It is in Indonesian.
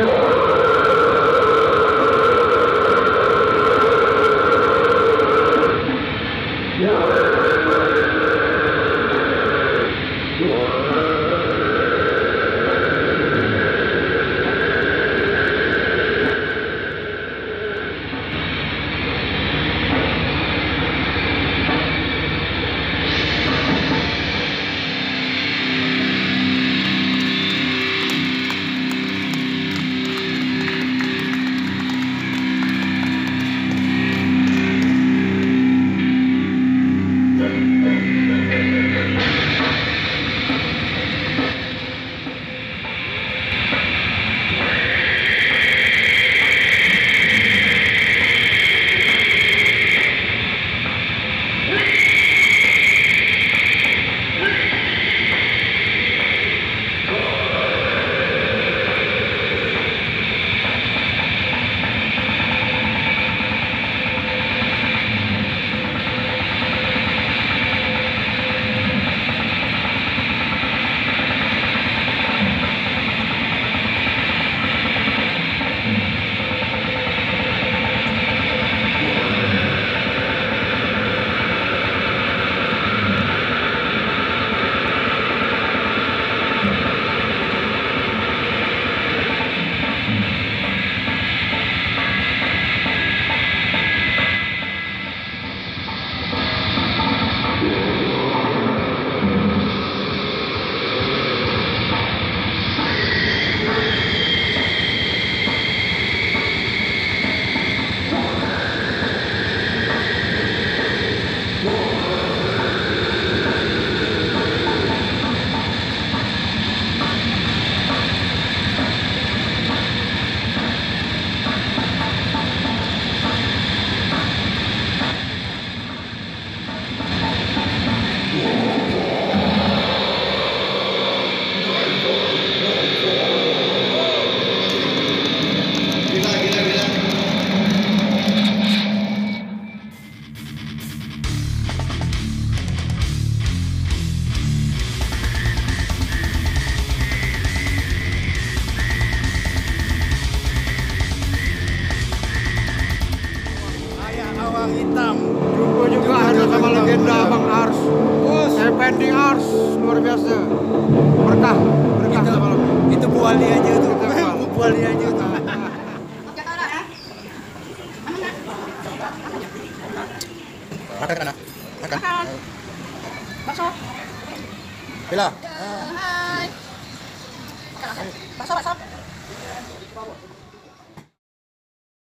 Kill ada abang Ars. Terus? Pending Ars. Luar biasa. Berkah berkah itu, semalam. itu buali aja itu buali aja itu makan anak makan bakso. Bila hai. Bakso bakso.